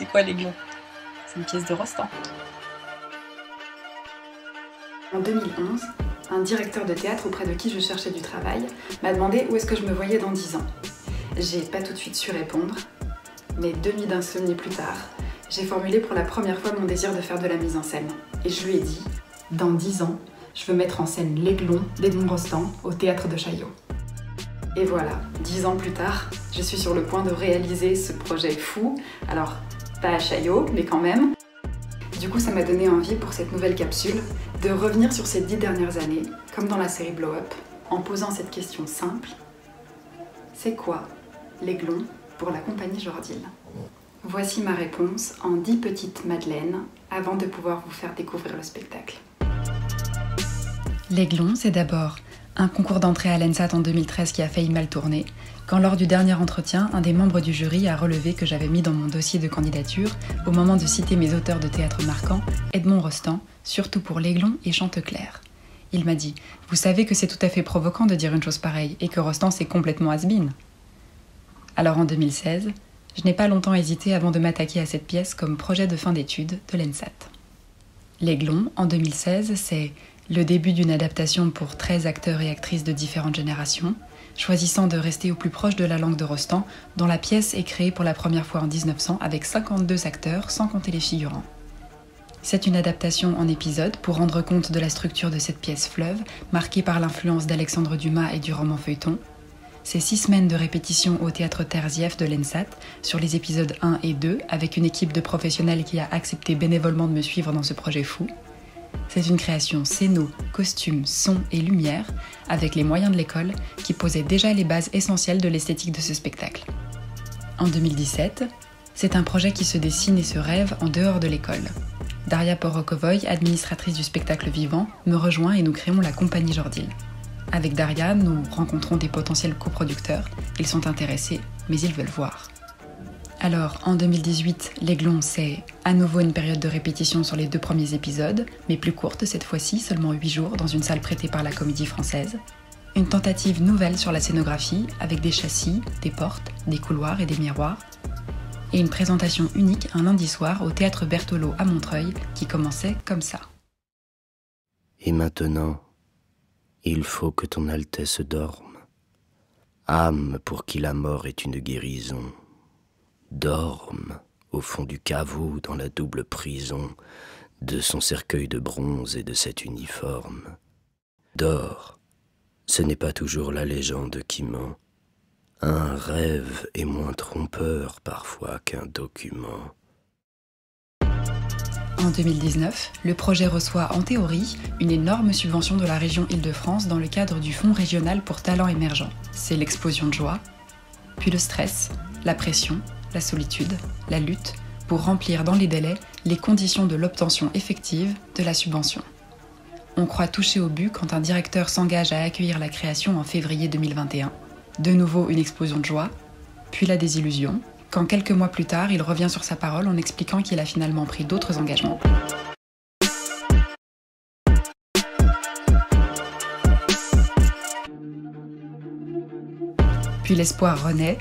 C'est quoi l'aiglon C'est une pièce de Rostand. En 2011, un directeur de théâtre auprès de qui je cherchais du travail m'a demandé où est-ce que je me voyais dans 10 ans. J'ai pas tout de suite su répondre, mais demi d'insomnie plus tard, j'ai formulé pour la première fois mon désir de faire de la mise en scène. Et je lui ai dit, dans 10 ans, je veux mettre en scène l'Aiglon d'Edmond Rostand au théâtre de Chaillot. Et voilà, 10 ans plus tard, je suis sur le point de réaliser ce projet fou. Alors, pas à Chaillot, mais quand même. Du coup, ça m'a donné envie pour cette nouvelle capsule de revenir sur ces dix dernières années, comme dans la série Blow Up, en posant cette question simple c'est quoi l'aiglon pour la compagnie Jordil? Voici ma réponse en dix petites madeleines avant de pouvoir vous faire découvrir le spectacle. L'aiglon, c'est d'abord un concours d'entrée à l'ENSAT en 2013 qui a failli mal tourner, quand lors du dernier entretien, un des membres du jury a relevé que j'avais mis dans mon dossier de candidature, au moment de citer mes auteurs de théâtre marquants, Edmond Rostand, surtout pour l'Aiglon et Chanteclair. Il m'a dit Vous savez que c'est tout à fait provoquant de dire une chose pareille et que Rostand c'est complètement has. Alors en 2016, je n'ai pas longtemps hésité avant de m'attaquer à cette pièce comme projet de fin d'études de l'ENSAT. L'Aiglon, en 2016, c'est le début d'une adaptation pour 13 acteurs et actrices de différentes générations, choisissant de rester au plus proche de la langue de Rostand, dont la pièce est créée pour la première fois en 1900 avec 52 acteurs sans compter les figurants. C'est une adaptation en épisodes pour rendre compte de la structure de cette pièce fleuve, marquée par l'influence d'Alexandre Dumas et du roman feuilleton. C'est six semaines de répétition au théâtre Terzieff de l'ENSAT sur les épisodes 1 et 2, avec une équipe de professionnels qui a accepté bénévolement de me suivre dans ce projet fou. C'est une création scéno, costume, son et lumière, avec les moyens de l'école, qui posait déjà les bases essentielles de l'esthétique de ce spectacle. En 2017, c'est un projet qui se dessine et se rêve en dehors de l'école. Daria Porokovoy, administratrice du spectacle vivant, me rejoint et nous créons la compagnie Jordil. Avec Daria, nous rencontrons des potentiels coproducteurs. Ils sont intéressés, mais ils veulent voir. Alors, en 2018, l'Aiglon, c'est à nouveau une période de répétition sur les deux premiers épisodes, mais plus courte cette fois-ci, seulement 8 jours, dans une salle prêtée par la Comédie Française. Une tentative nouvelle sur la scénographie, avec des châssis, des portes, des couloirs et des miroirs. Et une présentation unique un lundi soir au théâtre Berthelot à Montreuil, qui commençait comme ça. Et maintenant, il faut que ton Altesse dorme. Âme pour qui la mort est une guérison dorme au fond du caveau dans la double prison de son cercueil de bronze et de cet uniforme. Dors, ce n'est pas toujours la légende qui ment. Un rêve est moins trompeur parfois qu'un document. En 2019, le projet reçoit en théorie une énorme subvention de la région Île-de-France dans le cadre du Fonds régional pour talents émergents. C'est l'explosion de joie, puis le stress, la pression, la solitude, la lutte, pour remplir dans les délais les conditions de l'obtention effective de la subvention. On croit toucher au but quand un directeur s'engage à accueillir la création en février 2021. De nouveau une explosion de joie, puis la désillusion, quand quelques mois plus tard il revient sur sa parole en expliquant qu'il a finalement pris d'autres engagements. Puis l'espoir renaît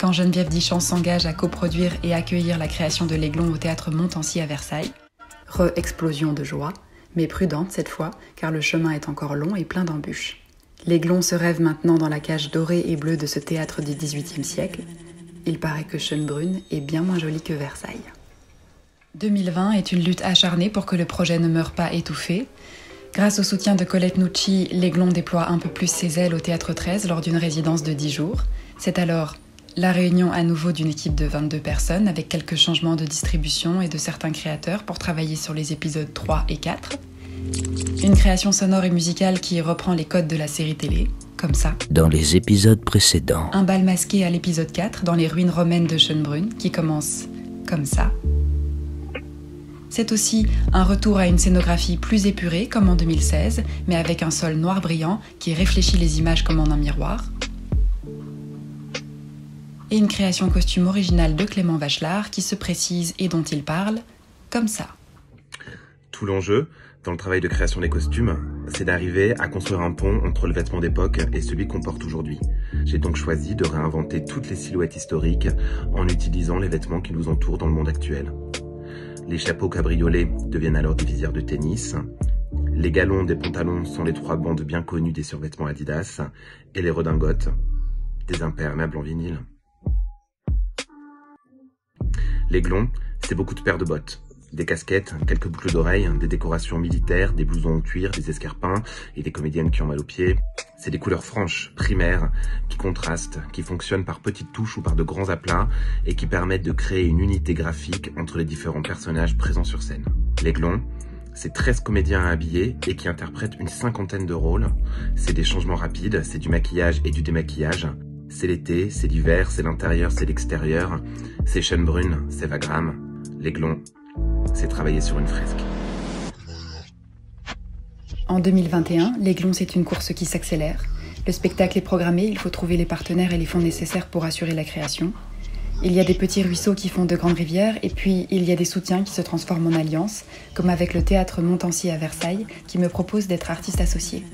quand Geneviève Dichon s'engage à coproduire et accueillir la création de l'Aiglon au théâtre Montancy à Versailles. Re-explosion de joie, mais prudente cette fois, car le chemin est encore long et plein d'embûches. L'Aiglon se rêve maintenant dans la cage dorée et bleue de ce théâtre du XVIIIe siècle. Il paraît que Schönbrunn est bien moins joli que Versailles. 2020 est une lutte acharnée pour que le projet ne meure pas étouffé. Grâce au soutien de Colette Nucci, l'Aiglon déploie un peu plus ses ailes au Théâtre 13 lors d'une résidence de 10 jours. C'est alors la réunion à nouveau d'une équipe de 22 personnes avec quelques changements de distribution et de certains créateurs pour travailler sur les épisodes 3 et 4. Une création sonore et musicale qui reprend les codes de la série télé, comme ça. Dans les épisodes précédents. Un bal masqué à l'épisode 4 dans les ruines romaines de Schönbrunn qui commence comme ça. C'est aussi un retour à une scénographie plus épurée comme en 2016, mais avec un sol noir brillant qui réfléchit les images comme en un miroir et une création costume originale de Clément Vachelard qui se précise et dont il parle comme ça. Tout l'enjeu, dans le travail de création des costumes, c'est d'arriver à construire un pont entre le vêtement d'époque et celui qu'on porte aujourd'hui. J'ai donc choisi de réinventer toutes les silhouettes historiques en utilisant les vêtements qui nous entourent dans le monde actuel. Les chapeaux cabriolets deviennent alors des visières de tennis. Les galons des pantalons sont les trois bandes bien connues des survêtements Adidas et les redingotes des imperméables en vinyle. Les glons, c'est beaucoup de paires de bottes des casquettes, quelques boucles d'oreilles, des décorations militaires, des blousons en cuir, des escarpins et des comédiennes qui ont mal aux pieds. C'est des couleurs franches, primaires, qui contrastent, qui fonctionnent par petites touches ou par de grands aplats et qui permettent de créer une unité graphique entre les différents personnages présents sur scène. L'aiglon, c'est 13 comédiens à habiller et qui interprètent une cinquantaine de rôles. C'est des changements rapides, c'est du maquillage et du démaquillage. C'est l'été, c'est l'hiver, c'est l'intérieur, c'est l'extérieur. C'est Schönbrunn, c'est Vagram. L'aiglon, c'est travailler sur une fresque. En 2021, l'Aiglon, c'est une course qui s'accélère. Le spectacle est programmé, il faut trouver les partenaires et les fonds nécessaires pour assurer la création. Il y a des petits ruisseaux qui font de grandes rivières, et puis il y a des soutiens qui se transforment en alliances, comme avec le théâtre Montancy à Versailles, qui me propose d'être artiste associé.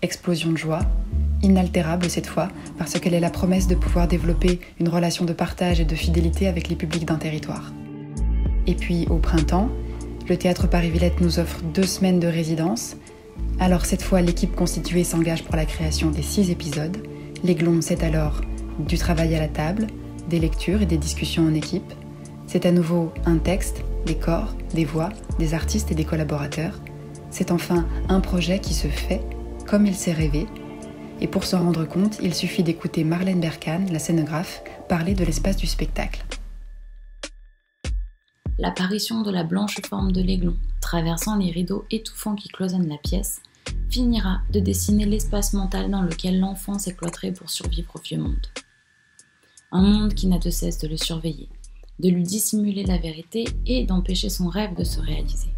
Explosion de joie, inaltérable cette fois, parce qu'elle est la promesse de pouvoir développer une relation de partage et de fidélité avec les publics d'un territoire. Et puis au printemps, le théâtre Paris-Villette nous offre deux semaines de résidence. Alors cette fois, l'équipe constituée s'engage pour la création des six épisodes. L'Aiglon, c'est alors du travail à la table, des lectures et des discussions en équipe. C'est à nouveau un texte, des corps, des voix, des artistes et des collaborateurs. C'est enfin un projet qui se fait comme il s'est rêvé. Et pour s'en rendre compte, il suffit d'écouter Marlène Berkan, la scénographe, parler de l'espace du spectacle l'apparition de la blanche forme de l'aiglon, traversant les rideaux étouffants qui cloisonnent la pièce, finira de dessiner l'espace mental dans lequel l'enfant s'est pour survivre au vieux monde. Un monde qui n'a de cesse de le surveiller, de lui dissimuler la vérité et d'empêcher son rêve de se réaliser.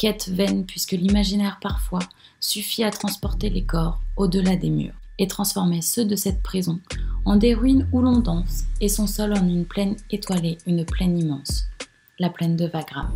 Quête vaine puisque l'imaginaire parfois suffit à transporter les corps au-delà des murs et transformer ceux de cette prison en des ruines où l'on danse et son sol en une plaine étoilée, une plaine immense, la plaine de Wagram.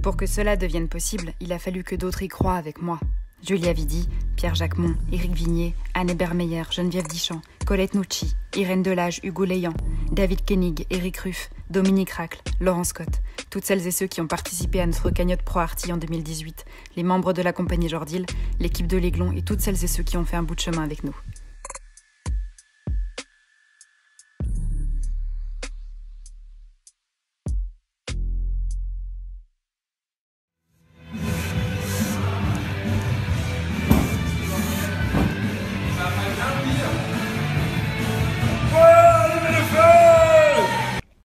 Pour que cela devienne possible, il a fallu que d'autres y croient avec moi. Julia Vidi, Pierre Jacquemont, Éric Vignier, Anne Ebermeyer, Geneviève Dichamp, Colette Nucci, Irène Delage, Hugo Léan, David Koenig, Éric Ruff, Dominique Racle, Laurent Scott, toutes celles et ceux qui ont participé à notre cagnotte Pro Arty en 2018, les membres de la compagnie Jordil, l'équipe de l'Aiglon et toutes celles et ceux qui ont fait un bout de chemin avec nous.